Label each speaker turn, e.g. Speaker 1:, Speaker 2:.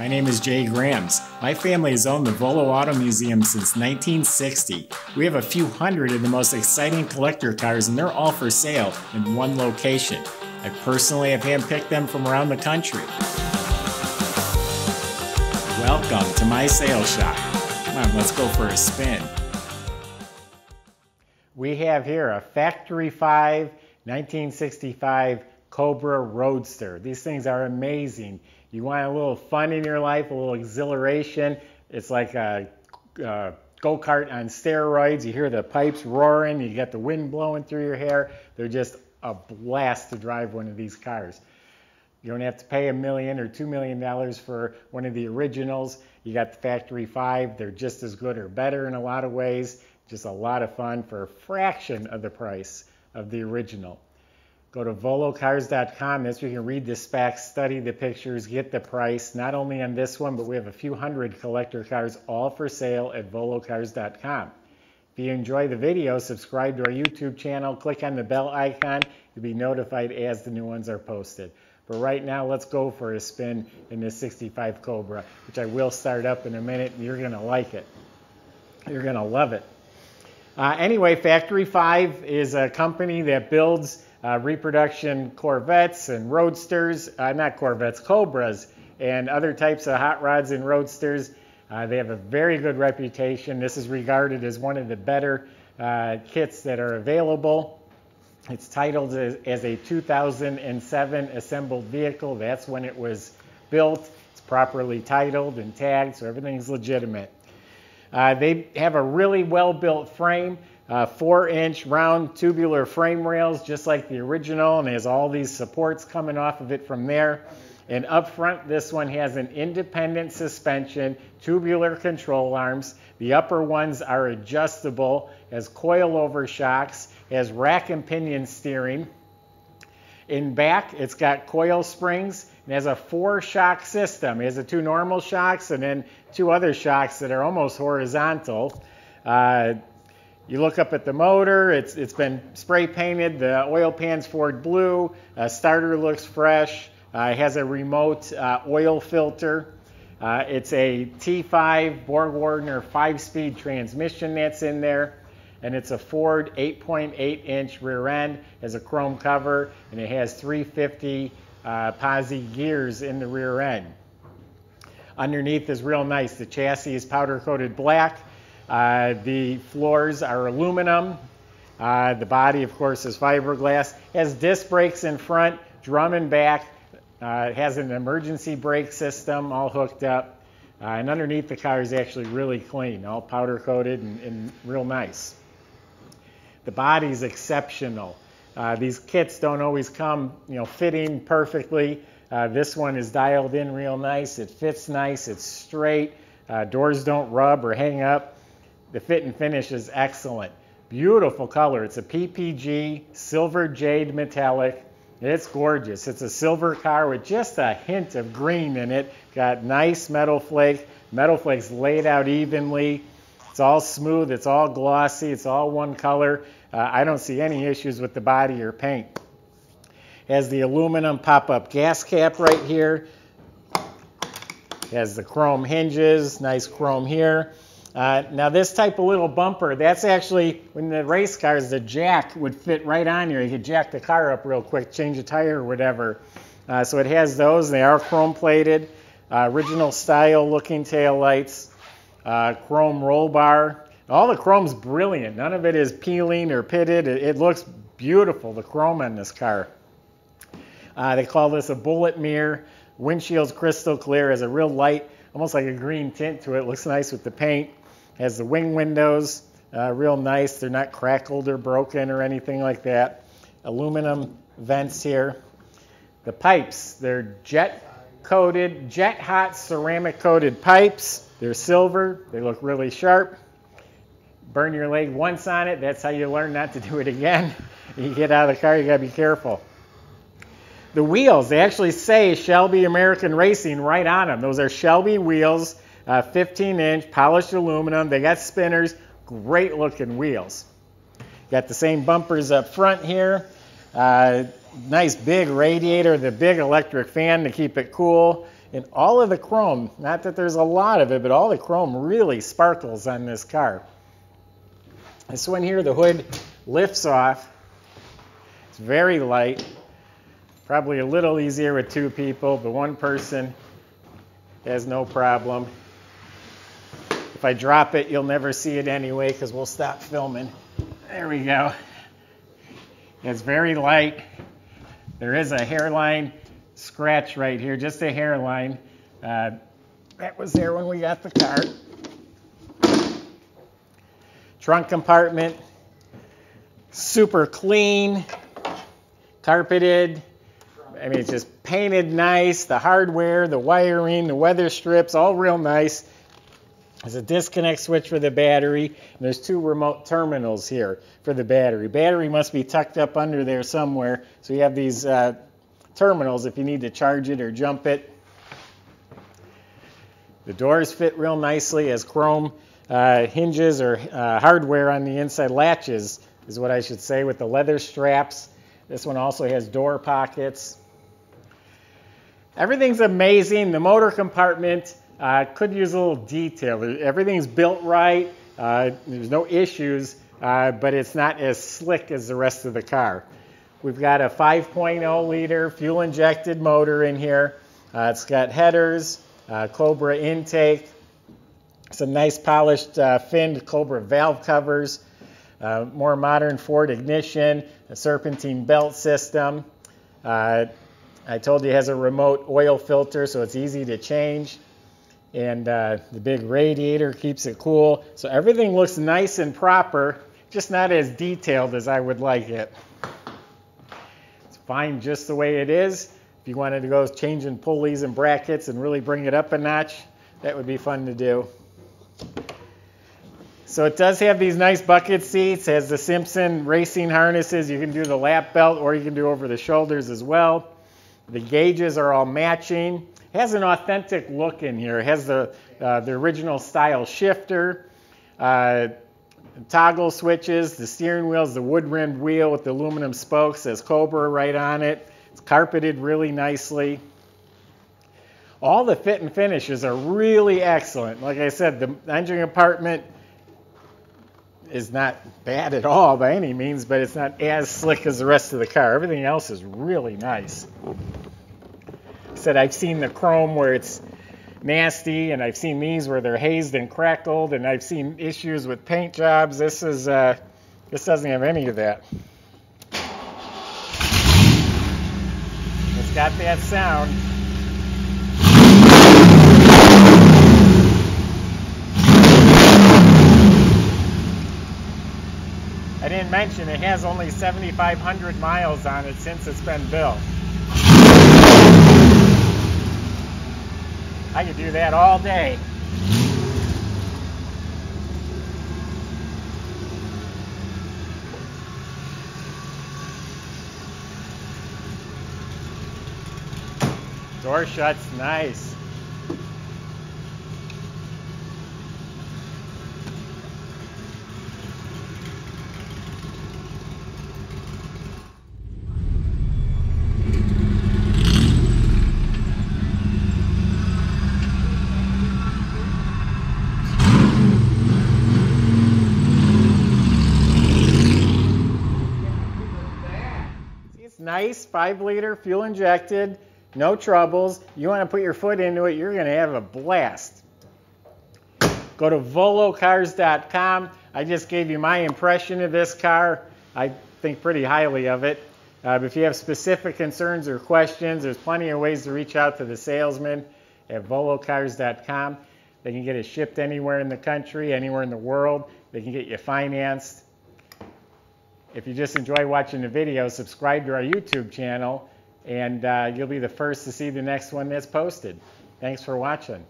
Speaker 1: My name is Jay Grams. My family has owned the Volo Auto Museum since 1960. We have a few hundred of the most exciting collector cars, and they're all for sale in one location. I personally have handpicked them from around the country. Welcome to my sales shop. Come on, let's go for a spin. We have here a Factory 5 1965 Cobra Roadster. These things are amazing. You want a little fun in your life, a little exhilaration. It's like a, a go-kart on steroids. You hear the pipes roaring, you get the wind blowing through your hair. They're just a blast to drive one of these cars. You don't have to pay a million or two million dollars for one of the originals. You got the Factory 5. They're just as good or better in a lot of ways. Just a lot of fun for a fraction of the price of the original. Go to volocars.com. That's where you can read the specs, study the pictures, get the price, not only on this one, but we have a few hundred collector cars all for sale at volocars.com. If you enjoy the video, subscribe to our YouTube channel, click on the bell icon. You'll be notified as the new ones are posted. But right now, let's go for a spin in this 65 Cobra, which I will start up in a minute. You're going to like it. You're going to love it. Uh, anyway, Factory 5 is a company that builds uh, reproduction Corvettes and Roadsters, uh, not Corvettes, Cobras, and other types of hot rods and Roadsters. Uh, they have a very good reputation. This is regarded as one of the better uh, kits that are available. It's titled as, as, a 2007 assembled vehicle. That's when it was built. It's properly titled and tagged, so everything's legitimate. Uh, they have a really well built frame, uh, four inch round tubular frame rails, just like the original, and has all these supports coming off of it from there. And up front, this one has an independent suspension, tubular control arms. The upper ones are adjustable, has coilover shocks, has rack and pinion steering. In back, it's got coil springs and has a four shock system. It has the two normal shocks and then two other shocks that are almost horizontal. Uh, you look up at the motor, it's, it's been spray painted. The oil pan's Ford blue. Uh, starter looks fresh. Uh, it has a remote uh, oil filter. Uh, it's a T5 BorgWarner 5-speed transmission that's in there. And it's a Ford 8.8 inch rear end, has a chrome cover, and it has 350 uh, posi gears in the rear end. Underneath is real nice. The chassis is powder coated black. Uh, the floors are aluminum. Uh, the body, of course, is fiberglass. Has disc brakes in front, drum and back. Uh, it has an emergency brake system all hooked up. Uh, and underneath the car is actually really clean, all powder coated and, and real nice. The body is exceptional. Uh, these kits don't always come, you know, fitting perfectly. Uh, this one is dialed in real nice. It fits nice. It's straight. Doors don't rub or hang up. The fit and finish is excellent. Beautiful color. It's a PPG silver jade metallic. It's gorgeous. It's a silver car with just a hint of green in it. Got nice metal flake. Metal flakes laid out evenly. It's all smooth. It's all glossy. It's all one color. Uh, I don't see any issues with the body or paint. Has the aluminum pop-up gas cap right here. Has the chrome hinges, nice chrome here. Uh, now this type of little bumper, that's actually, when the race cars, the jack would fit right on here. You could jack the car up real quick, change a tire or whatever. Uh, so it has those, they are chrome plated. Uh, original style looking tail lights, uh, chrome roll bar. All the chrome's brilliant. None of it is peeling or pitted. It, it looks beautiful, the chrome on this car. Uh, they call this a bullet mirror. Windshield's crystal clear, has a real light, almost like a green tint to it. Looks nice with the paint. Has the wing windows, uh, real nice. They're not crackled or broken or anything like that. Aluminum vents here. The pipes, they're jet coated, jet hot ceramic coated pipes. They're silver. They look really sharp. Burn your leg once on it. That's how you learn not to do it again. You get out of the car, you got to be careful. The wheels, they actually say Shelby American Racing right on them. Those are Shelby wheels, uh, 15 inch, polished aluminum. They got spinners, great looking wheels. Got the same bumpers up front here. Uh, nice big radiator, the big electric fan to keep it cool. And all of the chrome, not that there's a lot of it, but all the chrome really sparkles on this car. This one here, the hood lifts off. It's very light. Probably a little easier with two people, but one person has no problem. If I drop it, you'll never see it anyway because we'll stop filming. There we go. It's very light. There is a hairline scratch right here, just a hairline. Uh, that was there when we got the car. Trunk compartment, super clean, carpeted. I mean, it's just painted nice. The hardware, the wiring, the weather strips, all real nice. There's a disconnect switch for the battery, and there's two remote terminals here for the battery. Battery must be tucked up under there somewhere, so you have these uh, terminals if you need to charge it or jump it. The doors fit real nicely as chrome uh, hinges or uh, hardware on the inside latches is what I should say with the leather straps. This one also has door pockets. Everything's amazing. The motor compartment uh, could use a little detail. Everything's built right. Uh, there's no issues, uh, but it's not as slick as the rest of the car. We've got a 5.0 liter fuel injected motor in here. Uh, it's got headers, uh, Cobra intake, some nice polished uh, finned Cobra valve covers, more modern Ford ignition, a serpentine belt system. I told you it has a remote oil filter, so it's easy to change and uh, the big radiator keeps it cool. So everything looks nice and proper, just not as detailed as I would like it. It's fine just the way it is. If you wanted to go changing pulleys and brackets and really bring it up a notch, that would be fun to do. So it does have these nice bucket seats, has the Simpson racing harnesses. You can do the lap belt or you can do over the shoulders as well. The gauges are all matching It has an authentic look in here. It has the, uh, the original style shifter, uh, toggle switches, the steering wheel is the wood rimmed wheel with the aluminum spokes, says Cobra right on it. It's carpeted really nicely. All the fit and finishes are really excellent. Like I said, the engine compartment is not bad at all by any means, but it's not as slick as the rest of the car. Everything else is really nice said I've seen the chrome where it's nasty, and I've seen these where they're hazed and crackled, and I've seen issues with paint jobs. This is uh, this doesn't have any of that. It's got that sound. I didn't mention it has only 7,500 miles on it since it's been built. I could do that all day. Door shuts nice. Nice, five liter, fuel injected, no troubles. You want to put your foot into it, you're going to have a blast. Go to volocars.com. I just gave you my impression of this car. I think pretty highly of it. Uh, if you have specific concerns or questions, there's plenty of ways to reach out to the salesman at volocars.com. They can get it shipped anywhere in the country, anywhere in the world. They can get you financed. If you just enjoy watching the video, subscribe to our YouTube channel, and uh, you'll be the first to see the next one that's posted. Thanks for watching.